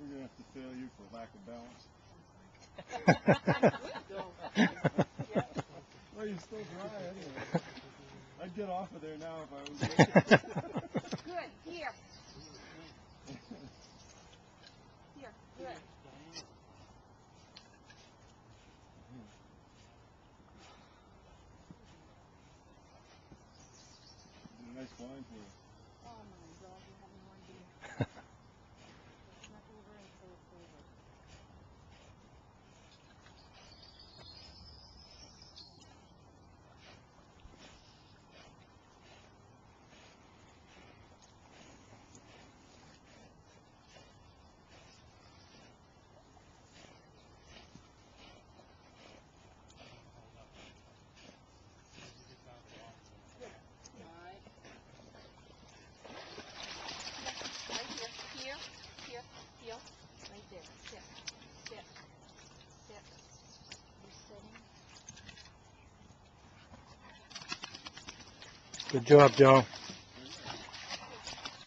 We're gonna have to fail you for lack of balance. Well, you're still dry anyway. I'd get off of there now if I was you. Good. Here. Here. Good. nice wine for. Oh my God, you have no Good job, Joe.